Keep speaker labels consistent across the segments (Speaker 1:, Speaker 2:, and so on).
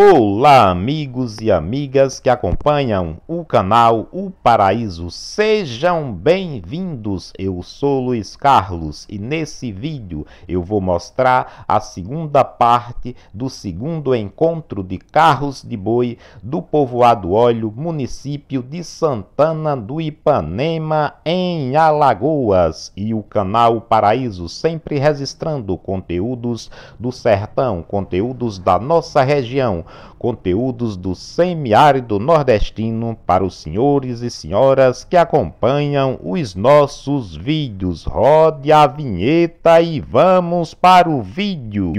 Speaker 1: Olá, amigos e amigas que acompanham o canal O Paraíso, sejam bem-vindos. Eu sou Luiz Carlos e nesse vídeo eu vou mostrar a segunda parte do segundo encontro de carros de boi do povoado Óleo, município de Santana do Ipanema, em Alagoas. E o canal Paraíso sempre registrando conteúdos do sertão, conteúdos da nossa região conteúdos do semiárido nordestino para os senhores e senhoras que acompanham os nossos vídeos. Rode a vinheta e vamos para o vídeo.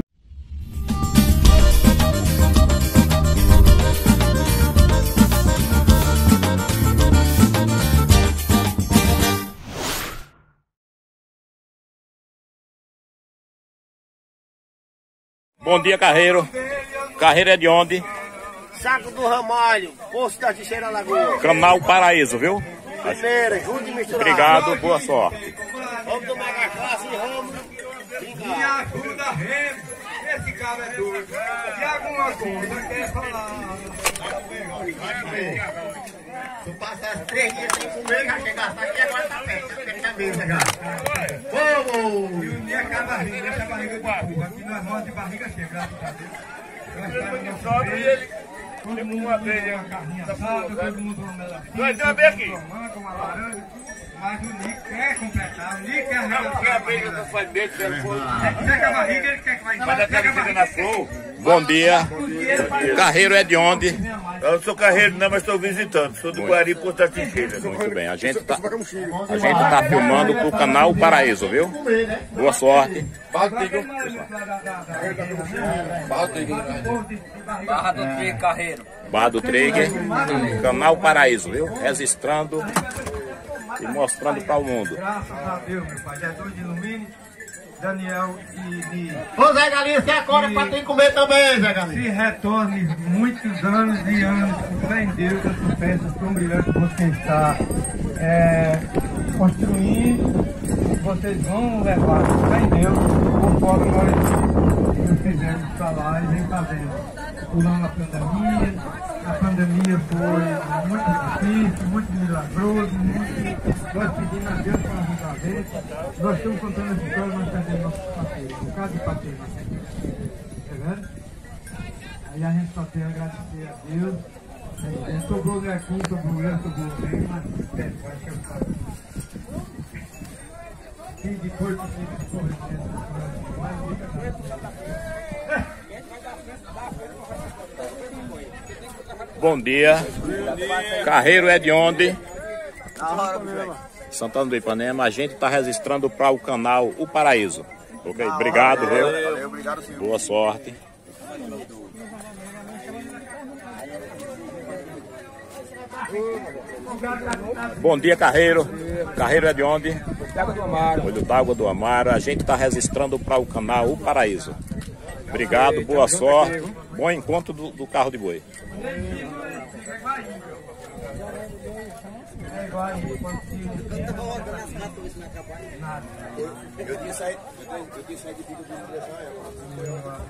Speaker 2: Bom dia, Carreiro. Carreira é de onde?
Speaker 3: Saco do Ramalho, Poço da Tixeira Lagoa.
Speaker 2: Canal Paraíso, viu?
Speaker 3: Primeira, junto e misturado.
Speaker 2: Obrigado, boa sorte.
Speaker 3: Vamos tomar cachaça e vamos
Speaker 4: Me ajuda, Remo. Esse cara é doido. E alguma coisa quer falar.
Speaker 3: Tu passa três dias sem comer, já chegasse aqui agora tá perto. Já tem cabeça já. Vamos!
Speaker 4: E o dia com a barriga, deixa a barriga de burro. Aqui nós vamos de barriga cheia, graças a Deus. No sobe e ele... Mundo uma melancia.
Speaker 2: Nós aqui.
Speaker 4: Uma uma laranja. Mas o Nick quer completar, o Nick quer arregaçar
Speaker 2: Porque
Speaker 4: a
Speaker 2: a briga
Speaker 4: barriga.
Speaker 2: não faz bem, que ele foi.
Speaker 4: Seca a barriga, ele quer que vai
Speaker 2: Mas a na flor. Bom dia. Carreiro é de onde?
Speaker 5: Eu não sou carreiro não, mas estou visitando. Sou do Guari Porto da Teixeira.
Speaker 2: Muito bem, a gente tá, a gente tá filmando pro canal Paraíso, viu? Boa sorte.
Speaker 6: Barra do Trigo Carreiro.
Speaker 2: Barra do Trigger, canal Paraíso, viu? Registrando e mostrando para o mundo.
Speaker 4: Graças a Deus, meu pai. Jesus de Ilumine, Daniel e de...
Speaker 3: Ô Zé Galinha, você acorda pra ter que comer também, Zé Galinha.
Speaker 4: Se retorne muitos anos e anos com fé em Deus, essas peças tão brilhantes que você está é, construindo, vocês vão levar com fé em Deus, conforme nós fizemos para lá e vem fazendo. Pulando a pandemia, a pandemia foi muito difícil, muito milagroso, muito... nós pedimos a Deus para fazer. Nós estamos contando essa história, nós perdemos nossos parceiros, um bocado de parceiros. Tá vendo? Aí a gente só tem a agradecer a Deus. É, sobrou o Nequim, sobrou o Léo, sobrou o mas é, vai que eu faço. E depois que fica correndo,
Speaker 2: Bom dia. Carreiro é de onde? Santana do Ipanema. A gente está registrando para o canal O Paraíso. Ok? Obrigado, viu? Boa sorte. Bom dia, Carreiro. Carreiro é de onde? Olho d'água do Amaro. A gente está registrando para o canal O Paraíso. Obrigado, boa sorte. Bom encontro do, do carro de boi.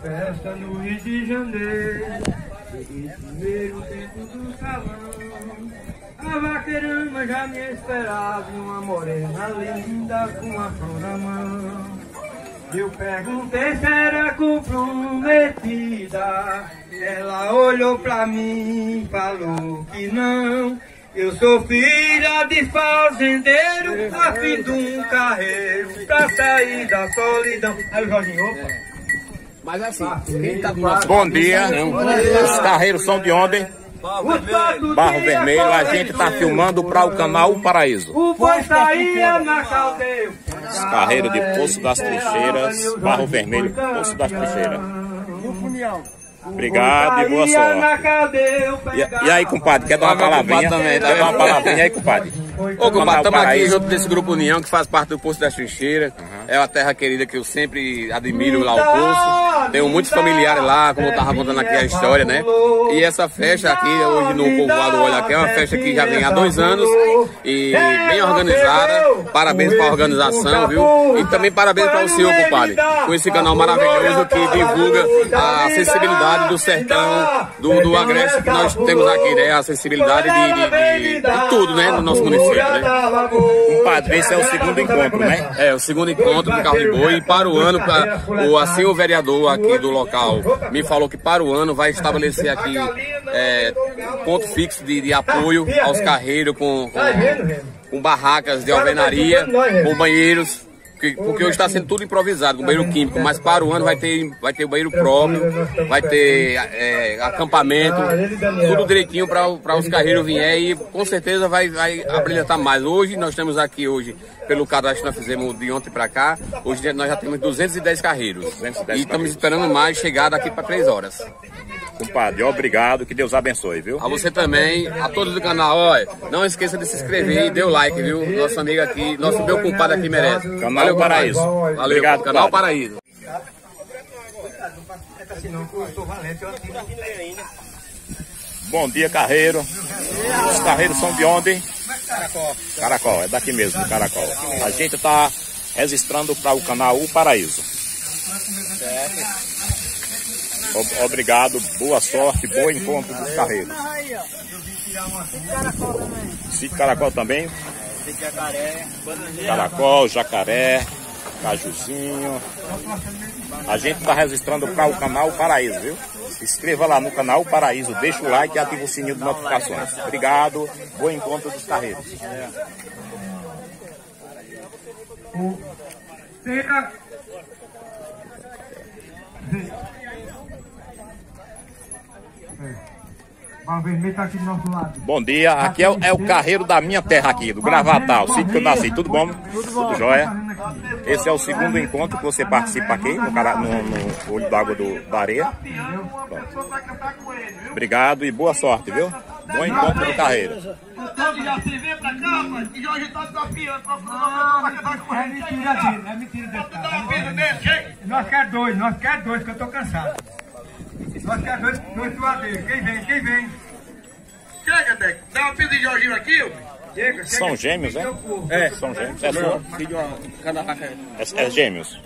Speaker 4: Festa no Rio de Janeiro, primeiro do salão. A vaqueirama já me esperava, e uma morena linda com a flor na mão. Eu perguntei se era comprometida, ela olhou pra mim e falou que não. Eu sou filha de fazendeiro, a fim de um carreiro, pra sair da solidão. Aí o Jorginho, opa.
Speaker 6: Mas assim, quem tá com
Speaker 2: Bom dia. Os carreiros são de onde? Barro Vermelho. A gente está filmando para o canal O Paraíso.
Speaker 4: O boi saía na caldeira.
Speaker 2: Os carreiros de Poço das Trincheiras, Barro Vermelho, Poço das Trincheiras. Obrigado e boa sorte. E, e aí, compadre, quer dar uma palavrinha? Quer dar uma palavrinha aí, compadre?
Speaker 6: Ô, compadre, estamos aqui junto desse grupo União que faz parte do Poço da Trincheira. É uma terra querida que eu sempre admiro lá o Poço. Tenho muitos familiares lá, como eu estava contando aqui a história, né? E essa festa aqui, hoje no Povoado Olha Aqui, é uma festa que já vem há dois anos e bem organizada. Parabéns para a organização, viu? E também parabéns para o senhor, compadre, com esse canal maravilhoso que divulga a acessibilidade do sertão, do, do agreste que nós temos aqui, né? A acessibilidade de, de, de, de tudo, né? No nosso município, né?
Speaker 2: Compadre, esse é o segundo encontro, né?
Speaker 6: É, o segundo encontro do carro de boi e para o ano, pra, o, assim o vereador aqui do local me falou que para o ano vai estabelecer aqui é, ponto fixo de, de apoio aos carreiros com, com, com barracas de alvenaria, com banheiros porque, porque hoje está sendo tudo improvisado, com banheiro químico, mas para o ano vai ter, vai ter banheiro próprio, vai ter é, acampamento, tudo direitinho para os carreiros vier e com certeza vai, vai abrilhantar mais. Hoje nós temos aqui hoje, pelo cadastro que nós fizemos de ontem para cá, hoje nós já temos 210 carreiros. 210 e estamos esperando mais chegar daqui para 3 horas.
Speaker 2: Compadre, obrigado, que Deus abençoe, viu?
Speaker 6: A você também, a todos do canal, olha, não esqueça de se inscrever e dê o like, viu? Nosso amigo aqui, nosso meu compadre aqui merece.
Speaker 2: Canal Valeu, Paraíso.
Speaker 6: Valeu, obrigado, canal Paraíso.
Speaker 2: Bom dia, Carreiro. Os carreiros são de onde? Caracol. Caracol, é daqui mesmo, Caracol. A gente está registrando para o canal O Paraíso. Certo. Obrigado, boa sorte, bom encontro dos carreiros. Sítio Caracol também? Caracol, jacaré, cajuzinho. A gente está registrando para o canal Paraíso, viu? Inscreva lá no canal Paraíso, deixa o like e ativa o sininho de notificações. Obrigado, bom encontro dos carreiros. Bom dia, aqui é, é, o carreiro da minha terra aqui, do Gravatal, sítio que eu nasci. Tudo bom? Tudo jóia? Esse é o segundo encontro que você participa aqui, no, no, no olho d'água da areia. Obrigado e boa sorte, viu? Bom encontro do carreiro.
Speaker 4: É mentira Nós queremos dois, nós queremos dois, que eu tô cansado. Nós queremos dois, dois suadeiros. Quem vem? Quem vem?
Speaker 3: Chega, Deco. Dá uma pizza de Jorginho aqui, ó.
Speaker 2: Chega, São gêmeos, né? É. São gêmeos. É sua? É, é gêmeos.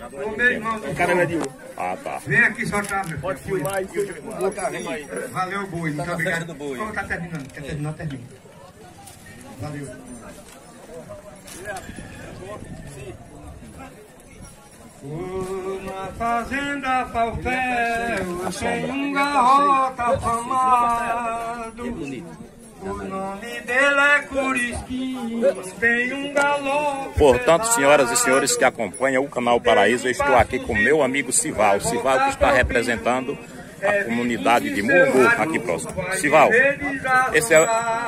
Speaker 4: O cara é de
Speaker 2: Ah, tá.
Speaker 4: Vem aqui soltar, meu Pode filmar aí. Valeu, boi. Muito obrigado. Como tá terminando? Quer terminar? Termina. Valeu. Uma fazenda Falfel tem um garrota famado. O nome dele é Curisquinho, tem um galope.
Speaker 2: Portanto, senhoras e senhores que acompanham o canal Paraíso, eu estou aqui com meu amigo Sival. Sival que está representando a comunidade de Mungu aqui próximo. Sival, esse é,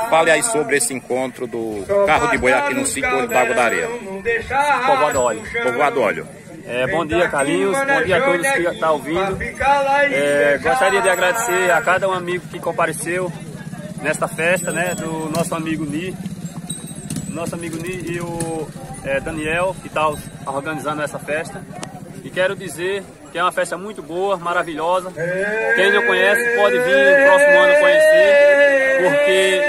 Speaker 2: fale aí sobre esse encontro do carro de boi aqui no sítio Olho d'Água da Areia.
Speaker 6: Povoado Óleo.
Speaker 2: Povoado Óleo.
Speaker 6: É, bom dia, Carlinhos. Bom dia a todos que estão tá ouvindo. É, gostaria de agradecer a cada um amigo que compareceu nesta festa, né, do nosso amigo Ni. Nosso amigo Ni e o é, Daniel, que está organizando essa festa. E quero dizer que é uma festa muito boa, maravilhosa. Quem não conhece pode vir no próximo ano conhecer, porque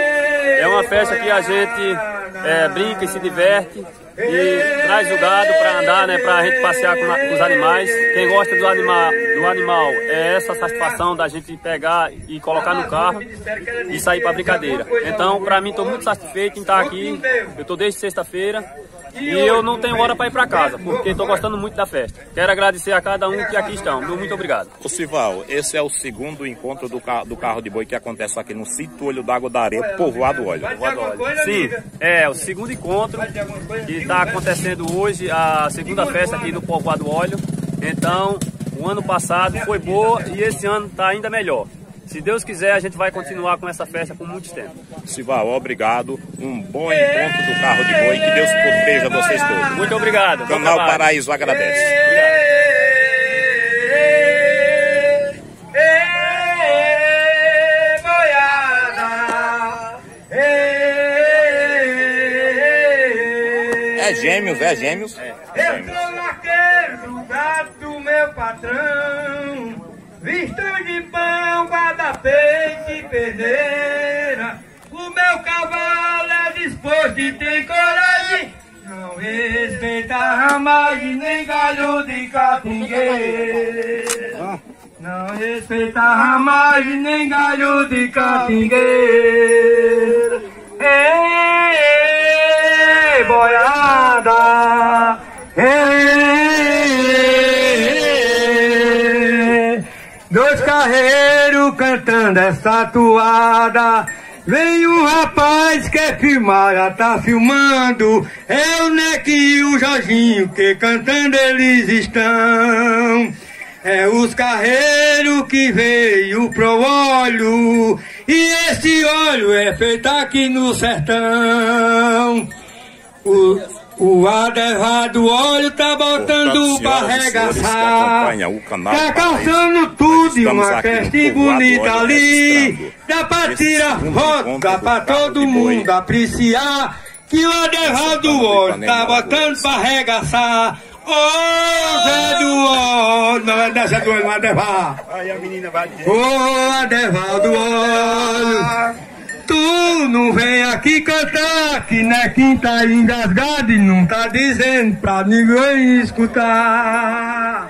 Speaker 6: é uma festa que a gente é, brinca e se diverte e traz o gado para andar, né, para a gente passear com, com, os animais. Quem gosta do animal, do animal é essa satisfação da gente pegar e colocar no carro e sair para brincadeira. Então, para mim, estou muito satisfeito em estar aqui. Eu estou desde sexta-feira e eu não tenho hora para ir para casa, porque estou gostando muito da festa. Quero agradecer a cada um que aqui estão. Muito obrigado.
Speaker 2: O Sival, esse é o segundo encontro do, carro, do carro de boi que acontece aqui no sítio Olho d'Água da Areia, Povoado Óleo.
Speaker 6: Sim, é o segundo encontro que está acontecendo hoje, a segunda festa aqui no Povoado Óleo. Então, o ano passado foi boa e esse ano está ainda melhor. Se Deus quiser, a gente vai continuar com essa festa por muito tempo.
Speaker 2: Sival, obrigado. Um bom encontro do carro de boi. Que Deus proteja vocês todos.
Speaker 6: Muito obrigado.
Speaker 2: O Canal Paraíso agradece. Obrigado. É gêmeos, é gêmeos.
Speaker 4: É. Eu tô naquele lugar do meu patrão, visto guarda-peito e perneira. O meu cavalo é disposto e tem coragem. Não respeita ramagem nem galho de catingueira. Não respeita ramagem nem galho de catingueira. Ei, boiada! Dois carreiros cantando essa toada. Vem um rapaz que quer filmar, já tá filmando. É o Neque e o Jorginho que cantando eles estão. É os carreiros que veio pro óleo. E esse óleo é feito aqui no sertão. O, o Adevar do óleo tá botando pra arregaçar. Tá calçando tudo e uma festa bonita ali. Dá pra tirar foto, dá pra todo mundo apreciar. Que o Adevar do óleo tá botando pra arregaçar. Ô Zé do óleo, não é dessa do óleo, é Adevar.
Speaker 5: Aí a menina vai dizer.
Speaker 4: Ô Adevar do óleo. Tu não vem aqui cantar, que na quinta engasgado e não tá dizendo pra ninguém escutar.